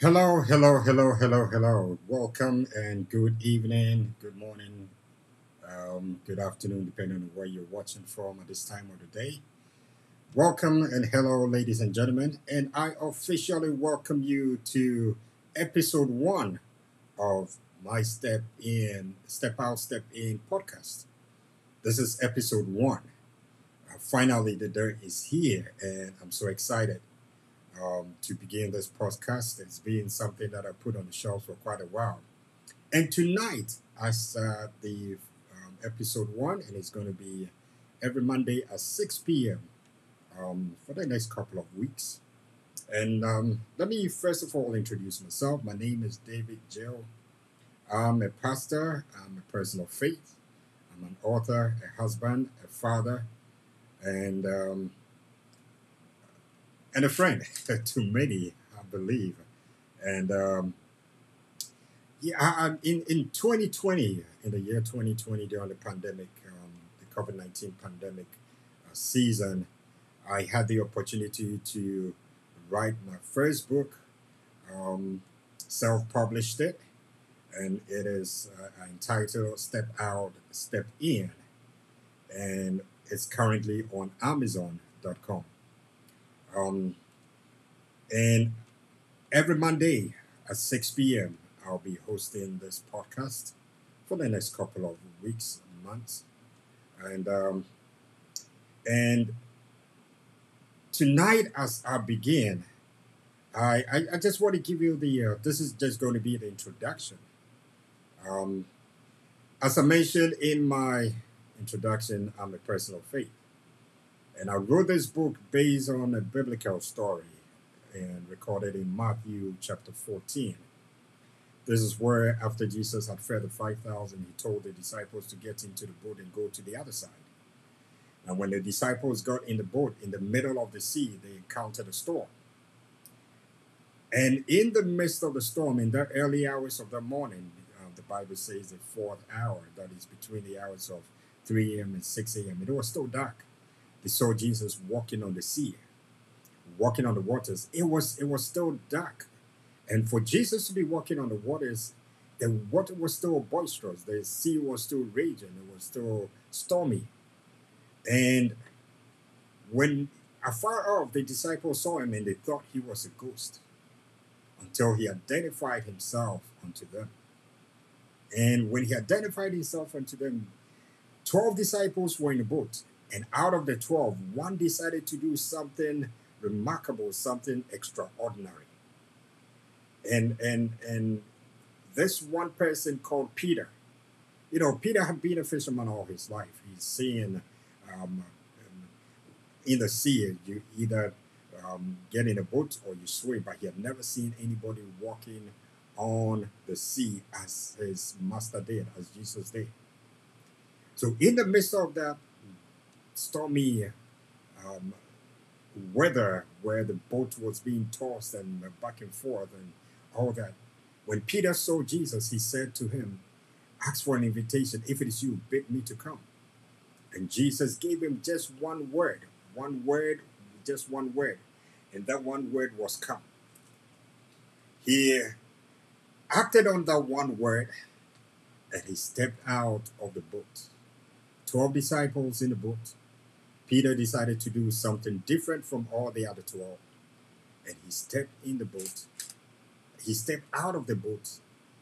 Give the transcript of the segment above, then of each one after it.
Hello, hello, hello, hello, hello. Welcome and good evening, good morning, um, good afternoon, depending on where you're watching from at this time of the day. Welcome and hello, ladies and gentlemen. And I officially welcome you to episode one of my Step In, Step Out, Step In podcast. This is episode one. Uh, finally, the day is here, and I'm so excited um, to begin this podcast. It's been something that I put on the shelf for quite a while. And tonight, I start the um, episode one, and it's going to be every Monday at 6 p.m. Um, for the next couple of weeks. And um, let me first of all introduce myself. My name is David Gyawu. I'm a pastor, I'm a person of faith, I'm an author, a husband, a father, and um, and a friend to many, I believe. And um, yeah, I, in in 2020, in the year 2020, during the pandemic, um, the COVID 19 pandemic uh, season, I had the opportunity to write my first book. Um, Self published it, and it is uh, entitled "Step Out, Step In," and it's currently on Amazon.com. Um, and every Monday at 6 p.m., I'll be hosting this podcast for the next couple of weeks, months. And um, and tonight, as I begin, I, I, I just want to give you the, uh, this is just going to be the introduction. Um, as I mentioned in my introduction, I'm a person of faith. And I wrote this book based on a biblical story and recorded in Matthew chapter 14. This is where, after Jesus had fed the 5,000, he told the disciples to get into the boat and go to the other side. And when the disciples got in the boat in the middle of the sea, they encountered a storm. And in the midst of the storm, in the early hours of the morning, uh, the Bible says the fourth hour, that is between the hours of 3 a.m. and 6 a.m., it was still dark they saw Jesus walking on the sea, walking on the waters. It was it was still dark, and for Jesus to be walking on the waters, the water was still boisterous. The sea was still raging. It was still stormy, and when afar off the disciples saw him and they thought he was a ghost, until he identified himself unto them. And when he identified himself unto them, twelve disciples were in the boat and out of the 12, one decided to do something remarkable, something extraordinary. And and and this one person called Peter. You know, Peter had been a fisherman all his life. He's seen um, in the sea, you either um, get in a boat or you swim, but he had never seen anybody walking on the sea as his master did, as Jesus did. So, in the midst of that stormy um, weather where the boat was being tossed and back and forth and all that. When Peter saw Jesus, he said to him, Ask for an invitation. If it is you, bid me to come. And Jesus gave him just one word, one word, just one word. and that one word was come. He acted on that one word and he stepped out of the boat. Twelve disciples in the boat. Peter decided to do something different from all the other twelve. And he stepped in the boat. He stepped out of the boat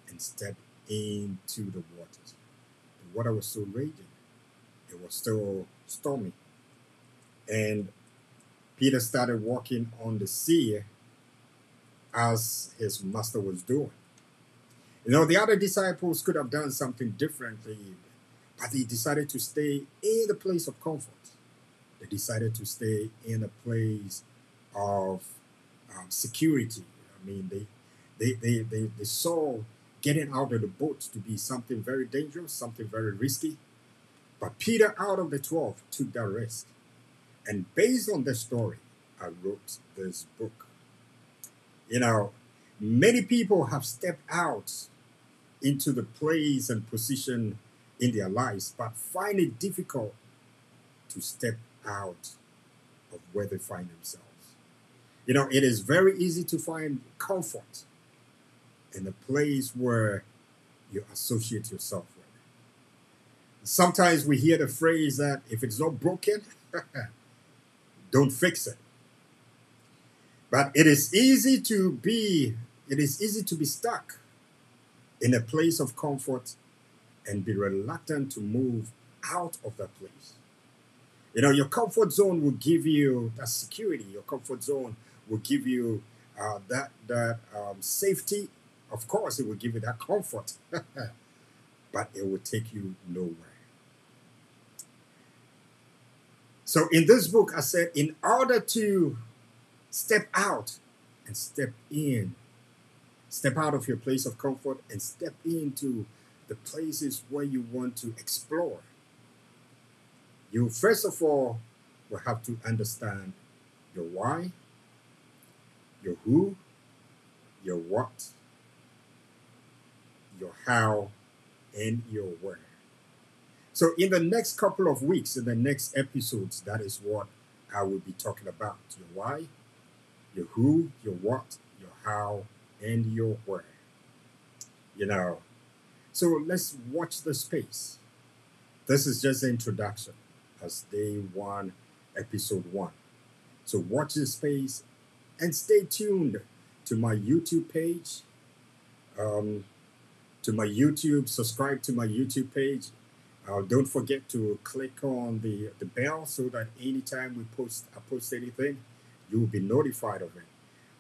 and stepped into the waters. The water was still raging. It was still stormy. And Peter started walking on the sea as his master was doing. You know, the other disciples could have done something differently, but they decided to stay in the place of comfort. They decided to stay in a place of um, security. I mean, they, they, they, they, they saw getting out of the boat to be something very dangerous, something very risky. But Peter, out of the 12, took that risk. And based on the story, I wrote this book. You know, many people have stepped out into the place and position in their lives, but find it difficult to step out of where they find themselves. You know, it is very easy to find comfort in a place where you associate yourself with. Sometimes we hear the phrase that if it's not broken, don't fix it. But it is easy to be it is easy to be stuck in a place of comfort and be reluctant to move out of that place. You know, your comfort zone will give you that security. Your comfort zone will give you uh, that that um, safety. Of course, it will give you that comfort, but it will take you nowhere. So, in this book, I said, in order to step out and step in Step out of your place of comfort and step into the places where you want to explore. You, first of all, will have to understand your why, your who, your what, your how, and your where. So, in the next couple of weeks, in the next episodes, that is what I will be talking about your why, your who, your what, your how, and your where. You know, so let's watch the space. This is just introduction as day one, episode one. So watch this space and stay tuned to my YouTube page. Um, to my YouTube, subscribe to my YouTube page. Uh, don't forget to click on the, the bell so that anytime we post I post anything, you will be notified of it.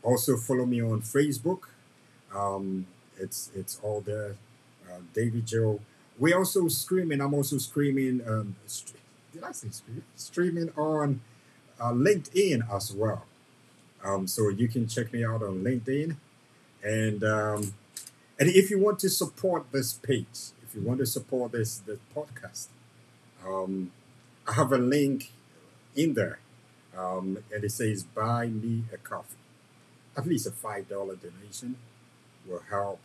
Also follow me on Facebook. Um, it's it's all there. Uh, David Gyawu. We also screaming. I'm also screaming. Um, st- did I say streaming? Streaming on uh, LinkedIn as well. Um, so you can check me out on LinkedIn, and um, and if you want to support this page, if you want to support this the podcast, um, I have a link in there, um, and it says "Buy me a coffee." At least a five dollar donation will help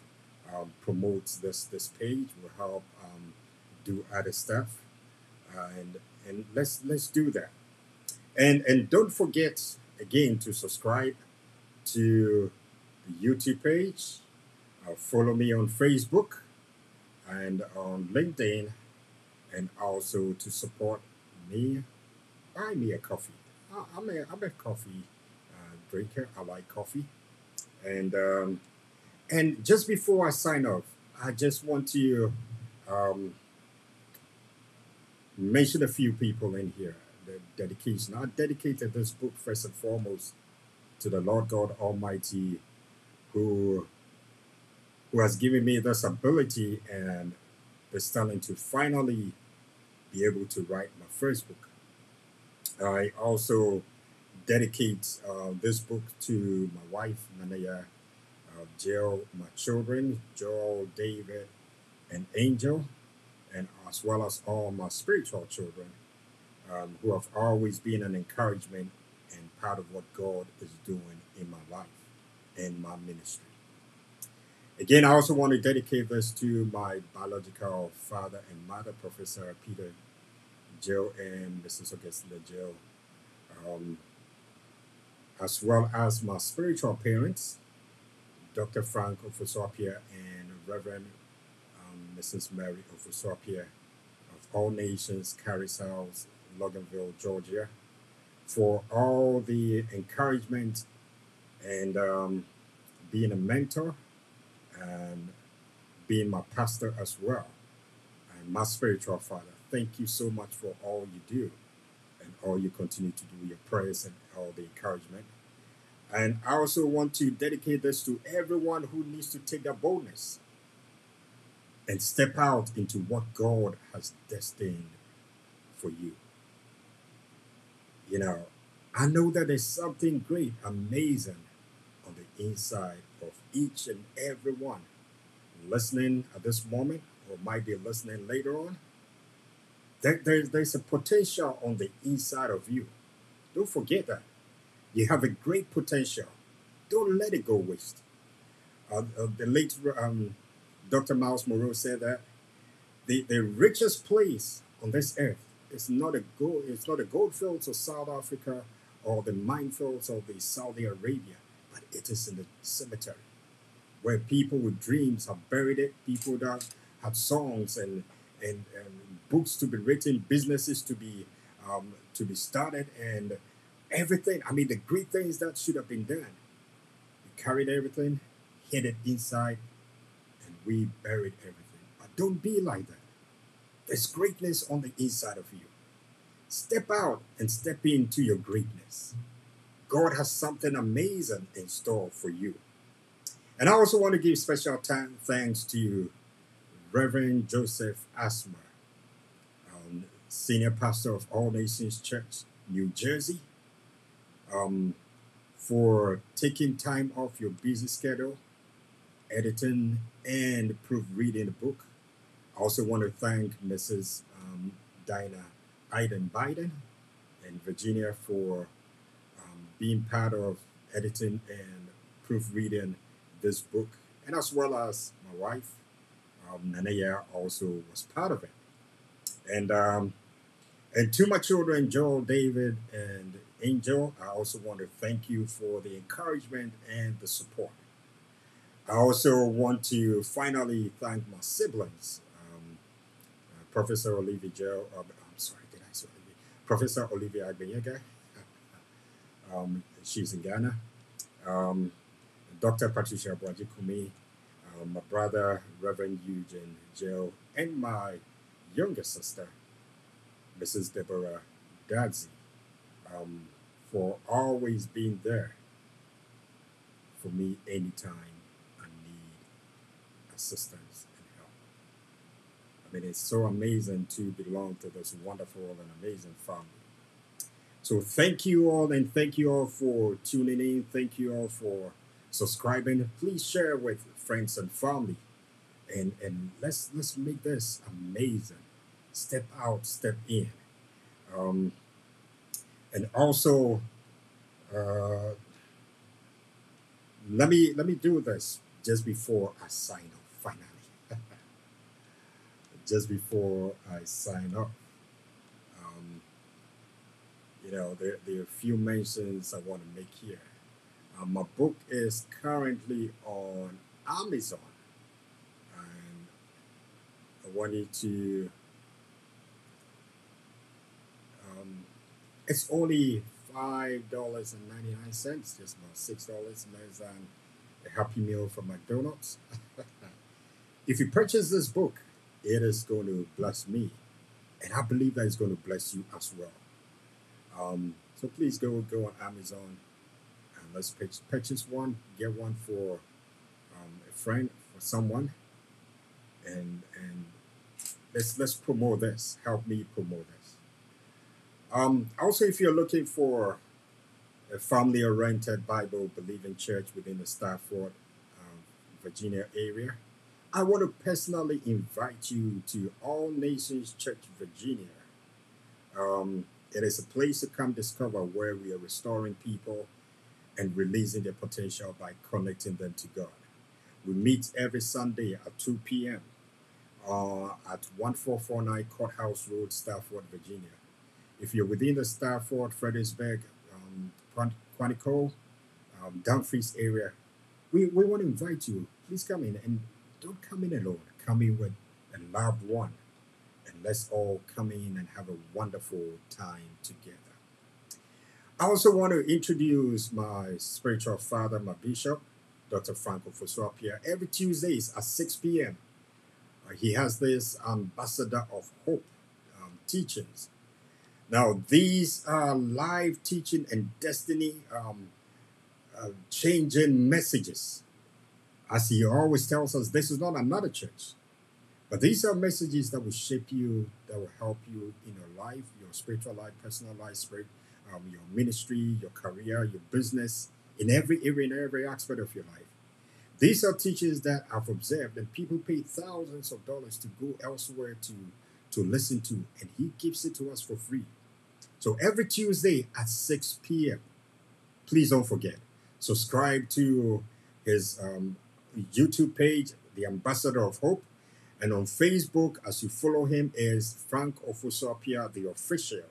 um, promote this this page. Will help um, do other stuff, uh, and and let's let's do that. And and don't forget again to subscribe to the YouTube page. Uh, follow me on Facebook and on LinkedIn, and also to support me. Buy me a coffee. I, I'm a I'm a coffee uh, drinker. I like coffee, and um, and just before I sign off, I just want to um, mention a few people in here. The dedication. I dedicated this book first and foremost to the Lord God Almighty, who who has given me this ability and this talent to finally be able to write my first book. I also dedicate uh, this book to my wife, Nanaya of Jill, my children, Joel, David, and Angel, and as well as all my spiritual children, um, who have always been an encouragement and part of what God is doing in my life and my ministry. Again, I also want to dedicate this to my biological father and mother, Professor Peter Gyawu and Mrs. Augustina Gyawu. Um, as well as my spiritual parents, Dr. Frank Ofosu-Appiah and Reverend Mrs. Mary of Ofosu-Appiah of All Nations, House, Loganville, Georgia, for all the encouragement and um, being a mentor and being my pastor as well and my spiritual father. Thank you so much for all you do and all you continue to do, your prayers and all the encouragement. And I also want to dedicate this to everyone who needs to take that boldness and step out into what God has destined for you. You know, I know that there's something great, amazing on the inside of each and every one listening at this moment or might be listening later on. There, there, there's a potential on the inside of you. Don't forget that. You have a great potential. Don't let it go waste. Uh, uh, the late um, Dr. Miles Munroe said that the, the richest place on this earth is not a gold, it's not the gold fields of South Africa or the minefields of the Saudi Arabia, but it is in the cemetery where people with dreams have buried it, people that have songs and, and, and books to be written, businesses to be um, to be started, and everything. I mean, the great things that should have been done. Carried everything, hid it inside, we buried everything. But don't be like that. There's greatness on the inside of you. Step out and step into your greatness. God has something amazing in store for you. And I also want to give special time, thanks to you, Reverend Joseph Asmer, um, Senior Pastor of All Nations Church, New Jersey, um, for taking time off your busy schedule, editing and proofreading the book. I also want to thank Mrs. Um, Dinah Aiden Biden in Virginia for um, being part of editing and proofreading this book, and as well as my wife, um, also was part of it. And um, and to my children, Joel, David, and Angel, I also want to thank you for the encouragement and the support. I also want to finally thank my siblings, um, uh, Professor Olivia Gyawu. Uh, I'm sorry, did I say Olivia? Professor Olivia Agbenyega. um, she's in Ghana. Um, Dr. Patricia Bwajikumi, um, my brother, Reverend Eugene Gyawu, and my younger sister, Mrs. Deborah Dadzi um, for always being there for me anytime assistance and help. I mean, it's so amazing to belong to this wonderful and amazing family. So, thank you all, and thank you all for tuning in. Thank you all for subscribing. Please share with friends and family, and and let's let's make this amazing. Step out, step in. Um, and also uh, let me let me do this just before I sign off just before I sign off um, you know there, there are a few mentions I want to make here uh, my book is currently on Amazon and I want you to um, it's only five dollars and ninety nine cents, just about six dollars less than a Happy Meal from McDonald's. if you purchase this book, it is going to bless me, and I believe that it's going to bless you as well. Um, so please go go on Amazon and let's purchase one. Get one for um, a friend, for someone, and and let's let's promote this. Help me promote this. Um, also, if you're looking for a family oriented Bible believing church within the Stafford, um, Virginia area, I want to personally invite you to All Nations Church Virginia. Um, it is a place to come discover where we are restoring people and releasing their potential by connecting them to God. We meet every Sunday at 2 p.m. Uh, at 1449 Courthouse Road, Stafford, Virginia. If you're within the Stafford, Fredericksburg, um, Quantico, um, Dumfries area, we, we want to invite you. Please come in and don't come in alone. Come in with a loved one. And let's all come in and have a wonderful time together. I also want to introduce my spiritual father, my bishop, Dr. Frank Ofosu-Appiah. Every Tuesdays at 6 p.m., uh, he has this Ambassador of Hope um, teachings. Now, these are live teaching and destiny um, uh, changing messages. As he always tells us, this is not another church. But these are messages that will shape you, that will help you in your life, your spiritual life, personal life, spirit, um, your ministry, your career, your business, in every area, in every aspect of your life. These are teachings that I've observed, and people pay thousands of dollars to go elsewhere to, to listen to, and he gives it to us for free. So every Tuesday at 6 p.m., please don't forget, subscribe to his um, YouTube page, The Ambassador of Hope. And on Facebook, as you follow him, is Frank Ofosu-Appiah, the official.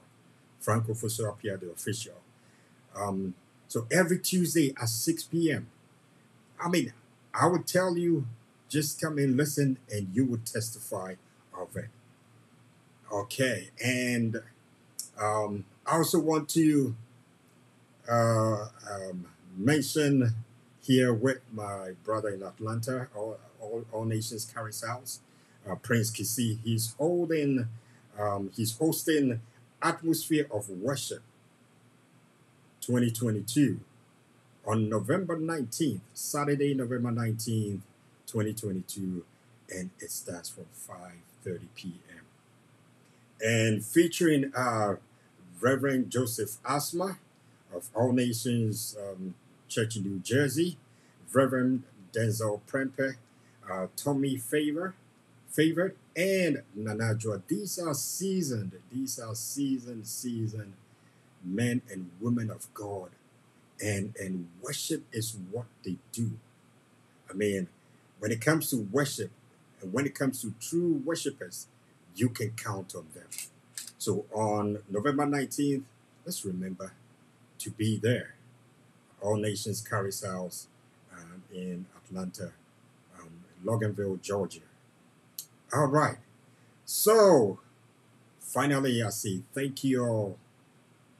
Frank Ofosu-Appiah, the official. Um, so every Tuesday at 6 p.m. I mean, I would tell you, just come and listen, and you would testify of it. Okay, and um, I also want to uh, um, mention here with my brother in Atlanta, All, all, all Nations Carries House, uh, Prince Kisi. He's holding, um, he's hosting Atmosphere of Worship 2022 on November 19th, Saturday, November 19th, 2022, and it starts from 5.30 p.m. And featuring uh, Reverend Joseph Asma of All Nations um, Church in New Jersey, Reverend Denzel Prempe, uh, Tommy Favor, Favorite, and Nanajua. These are seasoned, these are seasoned, seasoned men and women of God. And, and worship is what they do. I mean, when it comes to worship, and when it comes to true worshipers, you can count on them. So on November 19th, let's remember to be there. All Nations House um, in Atlanta, um, Loganville, Georgia. All right. So finally, I say thank you all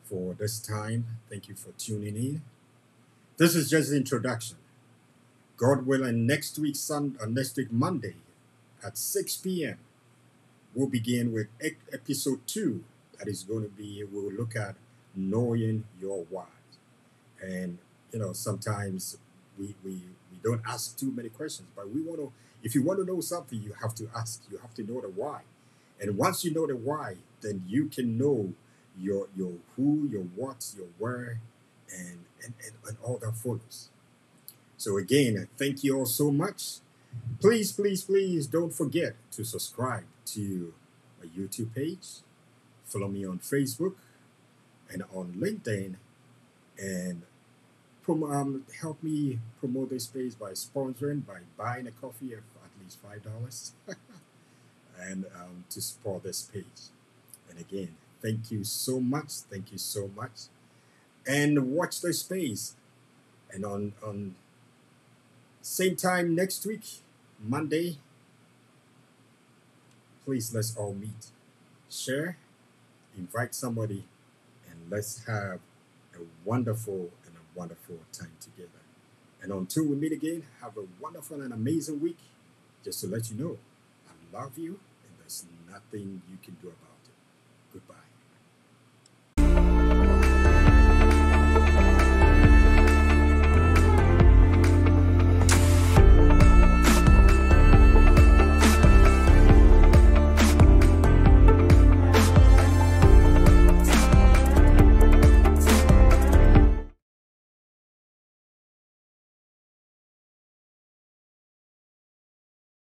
for this time. Thank you for tuning in. This is just an introduction. God willing, next week, Sunday, uh, next week, Monday at 6 p.m., we'll begin with episode two. That is going to be, we'll look at knowing your why. And, you know, sometimes we, we, we don't ask too many questions, but we want to, if you want to know something, you have to ask, you have to know the why. And once you know the why, then you can know your your who, your what, your where, and and, and, and all that follows. So again, thank you all so much. Please, please, please don't forget to subscribe to my YouTube page. Follow me on Facebook and on LinkedIn and um, help me promote this page by sponsoring, by buying a coffee of at least $5 and um, to support this page. And again, thank you so much. Thank you so much. And watch this space. And on, on same time next week, Monday, please let's all meet. Share, invite somebody, and let's have a wonderful wonderful time together. And until we meet again, have a wonderful and amazing week. Just to let you know, I love you, and there's nothing you can do about it.